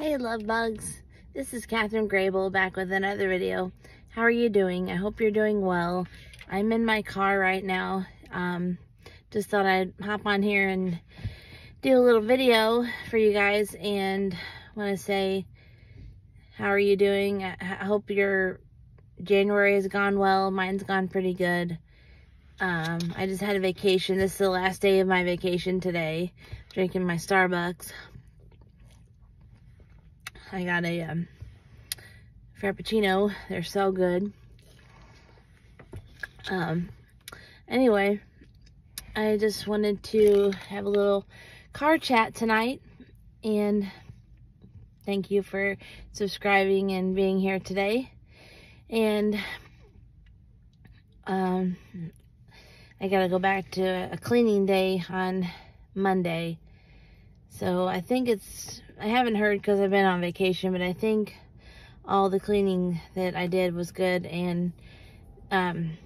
Hey love bugs, this is Katharine Grable back with another video. How are you doing? I hope you're doing well. I'm in my car right now. Um, just thought I'd hop on here and do a little video for you guys and want to say how are you doing? I hope your January has gone well. Mine's gone pretty good. Um, I just had a vacation. This is the last day of my vacation today. Drinking my Starbucks. I got a um, Frappuccino. They're so good. Um, anyway, I just wanted to have a little car chat tonight. And thank you for subscribing and being here today. And um, I got to go back to a cleaning day on Monday. So I think it's, I haven't heard because I've been on vacation, but I think all the cleaning that I did was good. And um,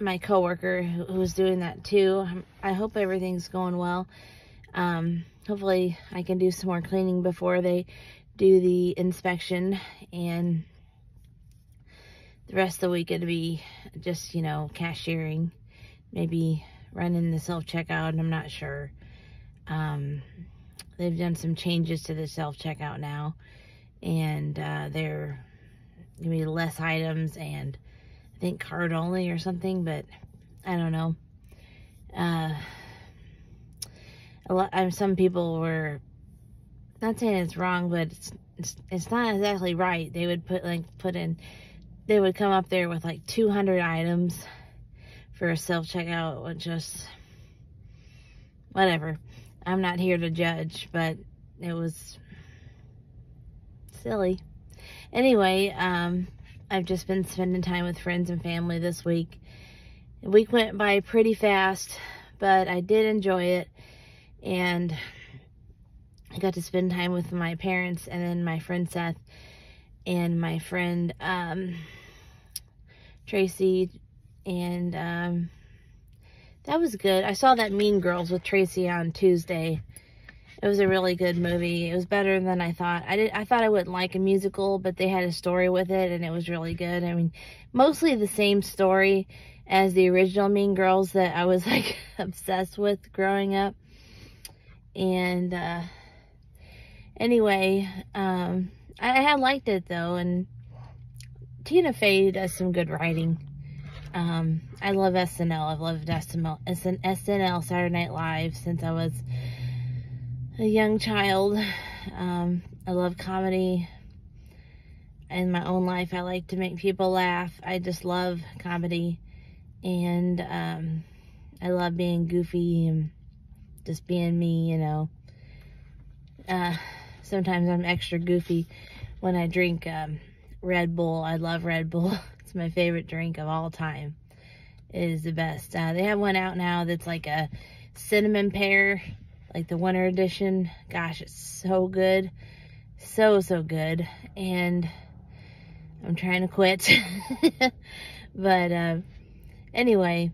my coworker who was doing that too, I hope everything's going well. Um, hopefully I can do some more cleaning before they do the inspection and the rest of the week it'll be just, you know, cashiering maybe running the self-checkout, I'm not sure. Um, they've done some changes to the self-checkout now, and uh, they're to be less items and I think card only or something, but I don't know. Uh, a lot, some people were not saying it's wrong, but it's, it's, it's not exactly right. They would put like put in, they would come up there with like 200 items for a self-checkout, which just, whatever. I'm not here to judge, but it was silly. Anyway, um, I've just been spending time with friends and family this week. The week went by pretty fast, but I did enjoy it. And I got to spend time with my parents and then my friend Seth and my friend um, Tracy and um, that was good. I saw that Mean Girls with Tracy on Tuesday. It was a really good movie. It was better than I thought. I did. I thought I wouldn't like a musical, but they had a story with it, and it was really good. I mean, mostly the same story as the original Mean Girls that I was like obsessed with growing up. And uh, anyway, um, I, I liked it though, and Tina Fey does some good writing. Um, I love SNL. I've loved SNL, SNL Saturday Night Live since I was a young child. Um, I love comedy. In my own life, I like to make people laugh. I just love comedy. And um, I love being goofy and just being me, you know. Uh, sometimes I'm extra goofy when I drink um, Red Bull. I love Red Bull. It's my favorite drink of all time. It is the best. Uh, they have one out now that's like a cinnamon pear, like the winter edition. Gosh, it's so good. So, so good. And I'm trying to quit. but uh, anyway,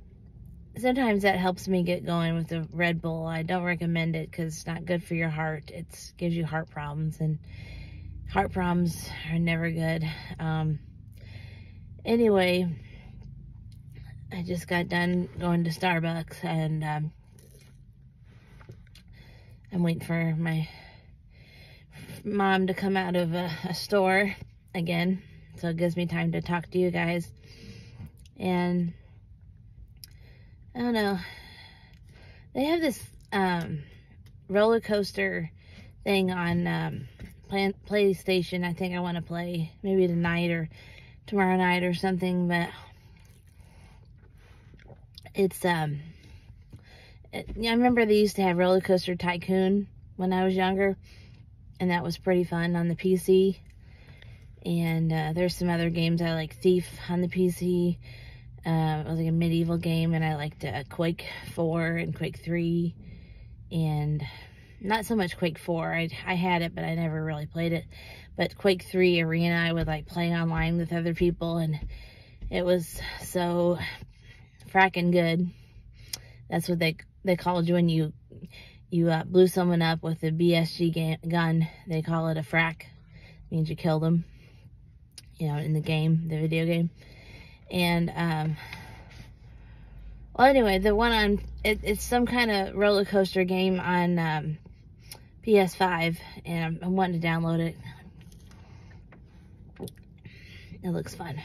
sometimes that helps me get going with the Red Bull. I don't recommend it because it's not good for your heart. It gives you heart problems and heart problems are never good. Um, anyway, I just got done going to Starbucks and um, I'm waiting for my mom to come out of a, a, store again. So it gives me time to talk to you guys. And I don't know. They have this um, roller coaster thing on um, PlayStation. I think I want to play maybe tonight or tomorrow night or something, but it's, um, it, I remember they used to have Roller Coaster Tycoon when I was younger, and that was pretty fun on the PC. And uh, there's some other games I like Thief on the PC. Uh, it was like a medieval game, and I liked uh, Quake 4 and Quake 3. And not so much Quake 4. I, I had it, but I never really played it. But Quake 3 Arena, I would like play online with other people, and it was so fracking good. That's what they they called you when you you uh, blew someone up with a BFG gun. They call it a frack. means you killed them. You know, in the game, the video game. And, um, well, anyway, the one on, it, it's some kind of roller coaster game on um, PS5. And I'm, I'm wanting to download it. It looks fun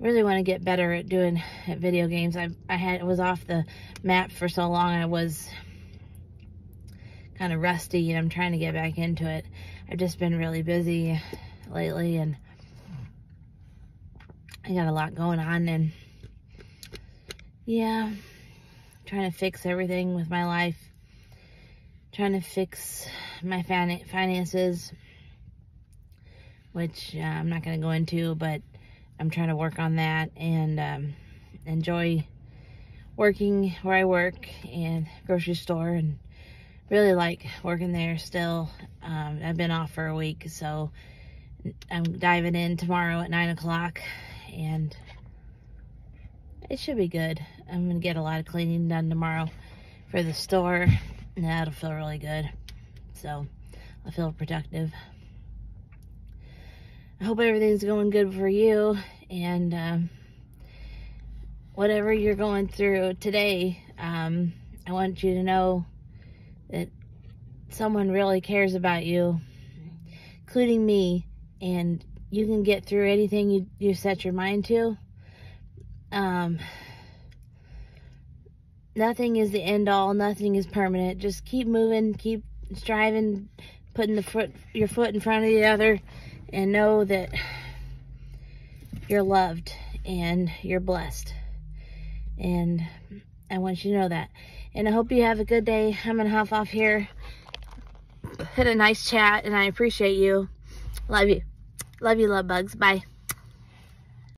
I really want to get better at doing at video games. I I had was off the map for so long. I was kind of rusty, and I'm trying to get back into it. I've just been really busy lately, and I got a lot going on, and yeah, trying to fix everything with my life. Trying to fix my finances, which uh, I'm not going to go into, but I'm trying to work on that and um, enjoy working where I work and grocery store and really like working there still. Um, I've been off for a week, so I'm diving in tomorrow at 9 o'clock and it should be good. I'm going to get a lot of cleaning done tomorrow for the store that'll feel really good. So I feel productive. I hope everything's going good for you and um, whatever you're going through today, um, I want you to know that someone really cares about you, including me, and you can get through anything you, you set your mind to. Um, nothing is the end all, nothing is permanent. Just keep moving, keep striving, putting the foot your foot in front of the other and know that you're loved and you're blessed. And I want you to know that. And I hope you have a good day. I'm going to hop off here. Had a nice chat and I appreciate you. Love you. Love you, love bugs. Bye.